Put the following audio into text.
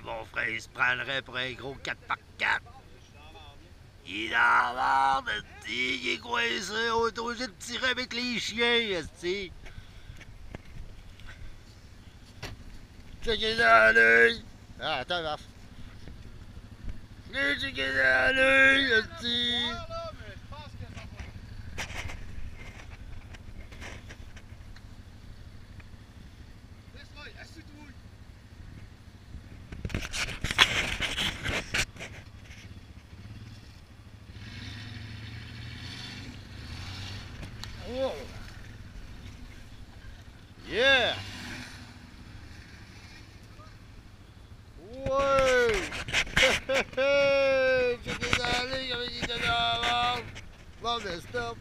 Mon frère il se prendrait pour un gros 4x4. Il en marre, esti, il est coincé, on est obligé de tirer avec les chiens, esti. Checker dans l'œil. Ah, attends, marche. Checker dans l'œil. Whoa. Yeah. Whoa. Love this stuff.